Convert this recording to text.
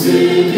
see.